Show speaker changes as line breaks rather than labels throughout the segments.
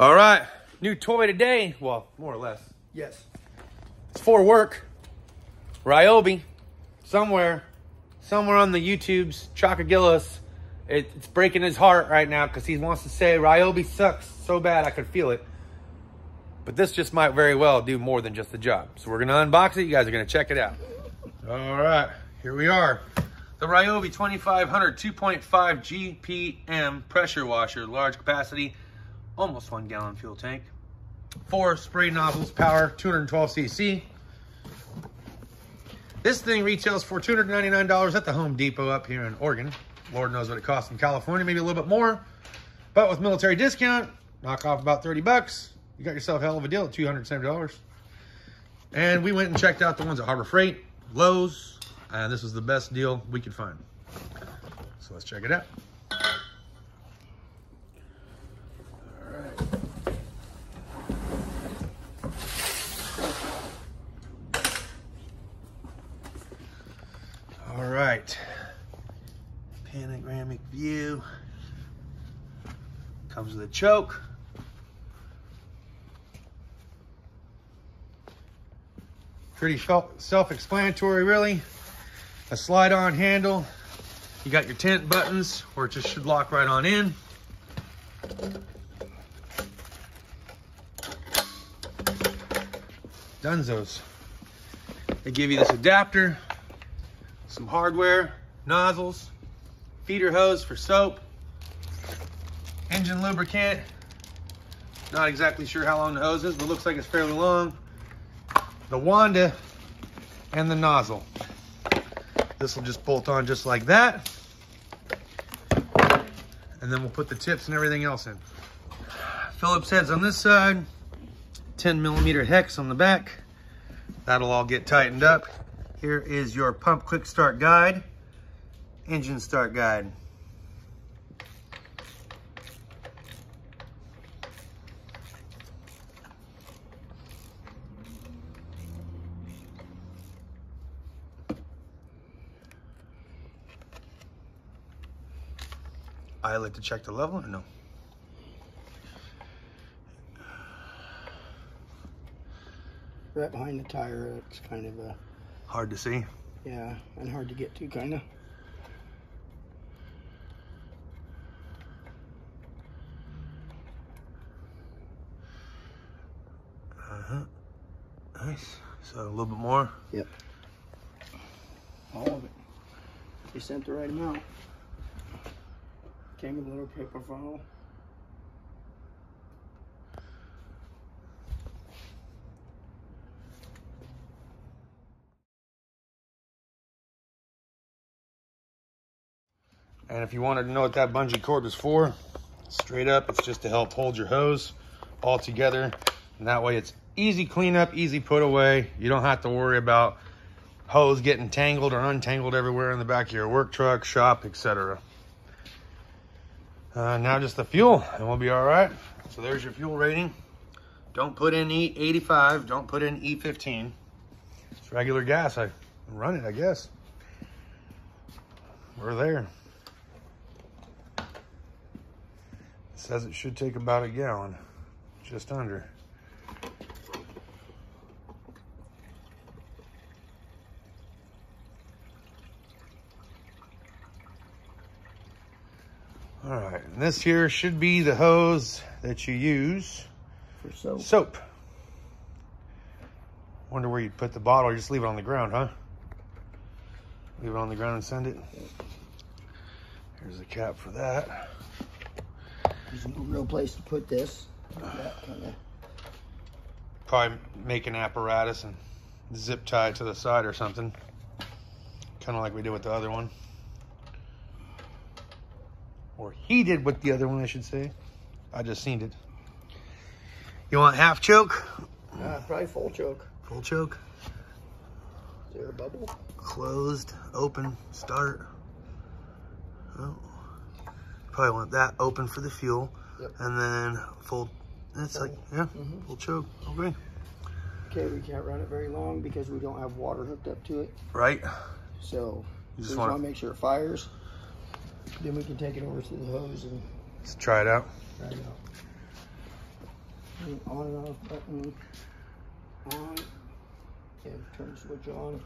All right, new toy today. Well, more or less.
Yes.
It's for work. Ryobi, somewhere, somewhere on the YouTubes, Chocagillis, it, it's breaking his heart right now because he wants to say Ryobi sucks so bad I could feel it. But this just might very well do more than just the job. So we're gonna unbox it. You guys are gonna check it out. All right, here we are. The Ryobi 2500 2.5 GPM pressure washer, large capacity, almost one gallon fuel tank. Four spray nozzles, power 212 cc. This thing retails for $299 at the Home Depot up here in Oregon. Lord knows what it costs in California, maybe a little bit more. But with military discount, knock off about 30 bucks. You got yourself a hell of a deal at $270. And we went and checked out the ones at Harbor Freight, Lowe's, and this was the best deal we could find. So let's check it out. All right. Panoramic view. Comes with a choke. Pretty self-explanatory, really. A slide-on handle. You got your tent buttons, where it just should lock right on in. Dunzos. They give you this adapter, some hardware, nozzles, feeder hose for soap, engine lubricant. Not exactly sure how long the hose is, but looks like it's fairly long. The Wanda and the nozzle. This will just bolt on just like that. And then we'll put the tips and everything else in. Phillips heads on this side, 10 millimeter hex on the back. That'll all get tightened up. Here is your pump quick start guide, engine start guide. I like to check the level or no?
Right behind the tire, it's kind of a,
Hard to see.
yeah, and hard to get to, kind of.
Uh-huh. Nice. So a little bit more.
Yep. All of it. They sent the right amount. Came with a little paper file.
And if you wanted to know what that bungee cord was for, straight up, it's just to help hold your hose all together. And that way it's easy cleanup, easy put away. You don't have to worry about hose getting tangled or untangled everywhere in the back of your work truck, shop, etc. Uh, now just the fuel and we'll be all right. So there's your fuel rating. Don't put in E85, don't put in E15. It's regular gas. I run it, I guess. We're there. says it should take about a gallon, just under. All right, and this here should be the hose that you use.
For soap.
Soap. Wonder where you'd put the bottle, just leave it on the ground, huh? Leave it on the ground and send it. Here's the cap for that.
There's no real place to put this. Like that kind of.
Probably make an apparatus and zip tie it to the side or something. Kind of like we did with the other one. Or he did with the other one, I should say. I just seen it. You want half choke?
Uh, probably full choke.
Full choke?
Is there a bubble?
Closed, open, start. Oh. Probably want that open for the fuel.
Yep.
And then full, it's like, yeah,
Mhm.
full choke. Okay.
Okay, we can't run it very long because we don't have water hooked up to it.
Right?
So
You just
want to make sure it fires. Then we can take it over to the hose and
Let's try it out.
try it out. On and off button. On. Okay, turn switch on.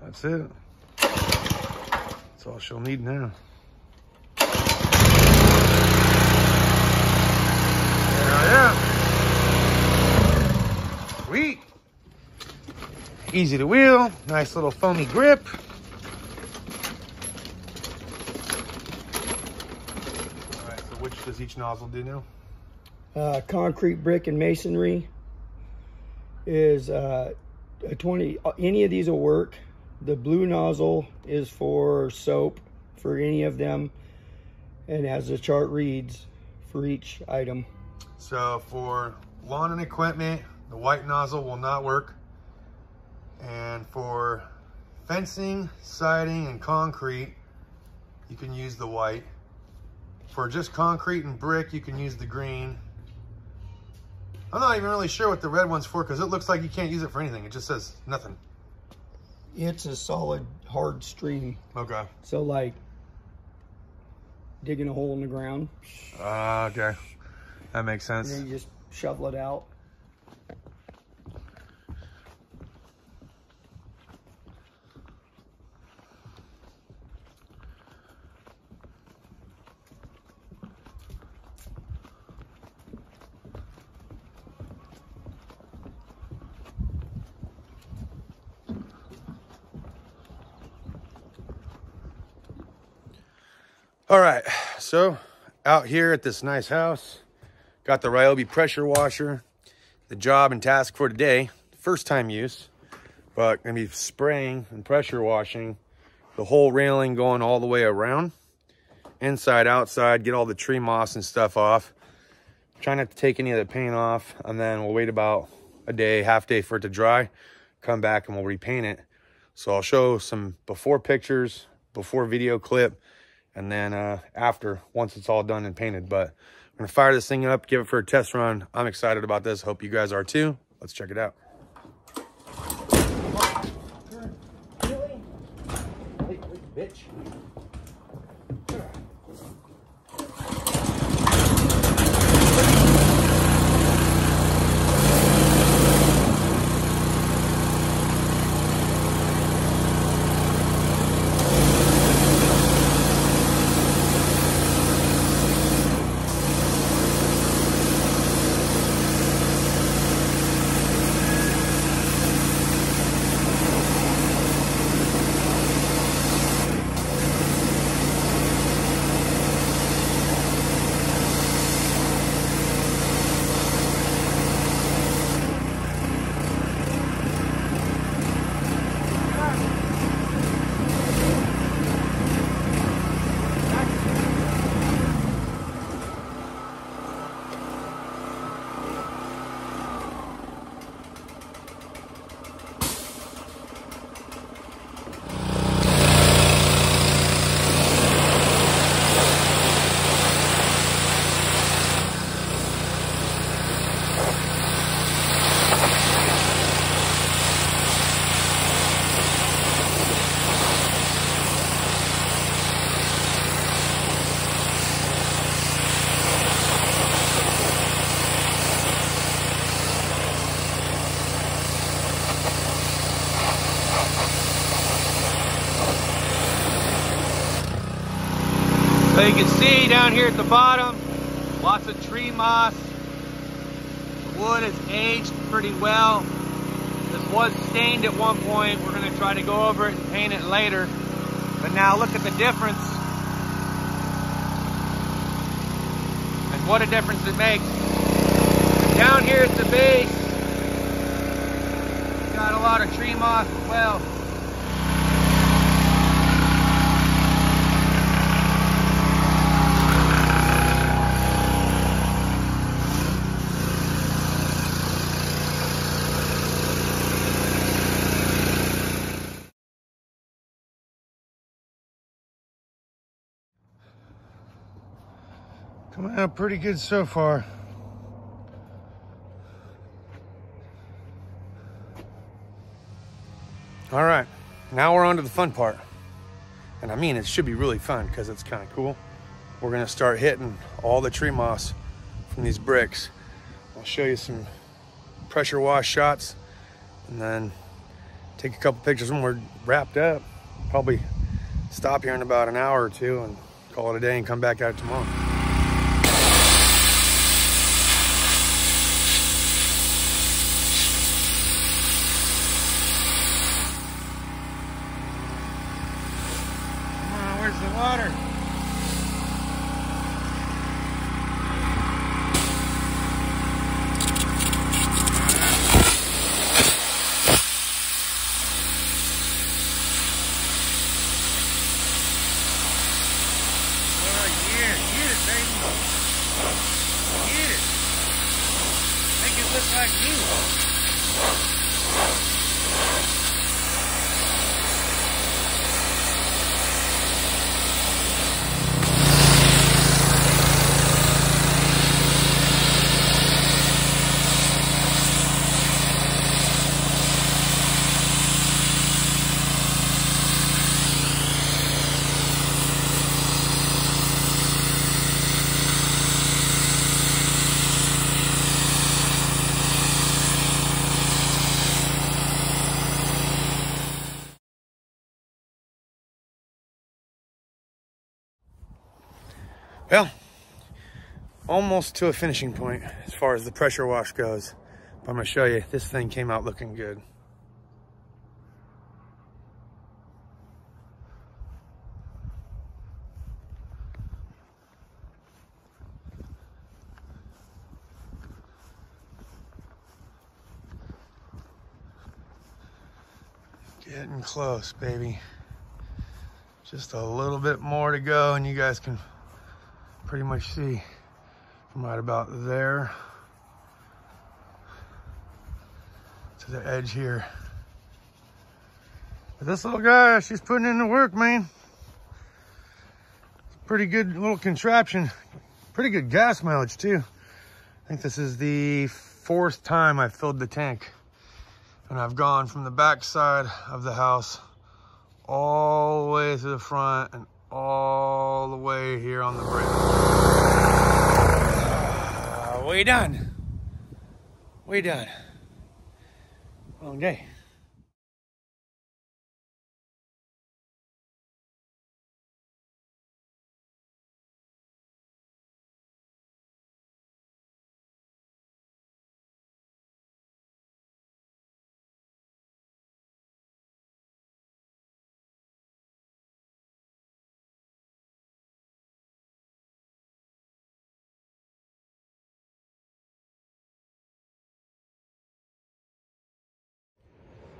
That's it. That's all she'll need now. yeah. Sweet. Easy to wheel. Nice little foamy grip. All right, so which does each nozzle do now?
Uh, concrete, brick, and masonry is uh, a 20. Any of these will work. The blue nozzle is for soap for any of them. And as the chart reads, for each item.
So for lawn and equipment, the white nozzle will not work. And for fencing, siding, and concrete, you can use the white. For just concrete and brick, you can use the green. I'm not even really sure what the red one's for because it looks like you can't use it for anything. It just says nothing.
It's a solid, hard stream.
Okay.
So like digging a hole in the ground.
Uh, okay. That makes sense.
And then you just shovel it out.
All right, so out here at this nice house, got the Ryobi pressure washer. The job and task for today, first time use, but gonna be spraying and pressure washing the whole railing going all the way around, inside, outside, get all the tree moss and stuff off. Try not to take any of the paint off, and then we'll wait about a day, half day for it to dry, come back and we'll repaint it. So I'll show some before pictures, before video clip, and then uh, after, once it's all done and painted. But I'm gonna fire this thing up, give it for a test run. I'm excited about this. Hope you guys are too. Let's check it out. You can see down here at the bottom, lots of tree moss. The wood has aged pretty well. This was stained at one point. We're gonna try to go over it and paint it later. But now look at the difference. And what a difference it makes. Down here at the base, got a lot of tree moss as well. Coming out pretty good so far. All right, now we're on to the fun part. And I mean, it should be really fun because it's kind of cool. We're gonna start hitting all the tree moss from these bricks. I'll show you some pressure wash shots and then take a couple pictures when we're wrapped up. Probably stop here in about an hour or two and call it a day and come back out tomorrow. Come on, where's the water? Oh, yeah, get it, baby. Get it. Make it look like you. Well, almost to a finishing point as far as the pressure wash goes. But I'm gonna show you, this thing came out looking good. Getting close, baby. Just a little bit more to go and you guys can pretty much see from right about there to the edge here. But this little guy, she's putting in the work, man. Pretty good little contraption. Pretty good gas mileage too. I think this is the fourth time I filled the tank. And I've gone from the back side of the house all the way to the front and all the way here on the bridge. Uh, we done. We done. Long day.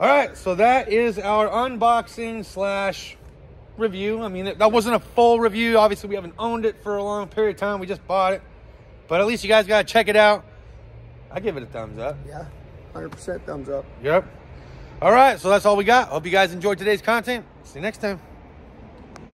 All right, so that is our unboxing slash review. I mean, that wasn't a full review. Obviously, we haven't owned it for a long period of time. We just bought it. But at least you guys got to check it out. I give it a thumbs up.
Yeah, 100% thumbs up.
Yep. All right, so that's all we got. Hope you guys enjoyed today's content. See you next time.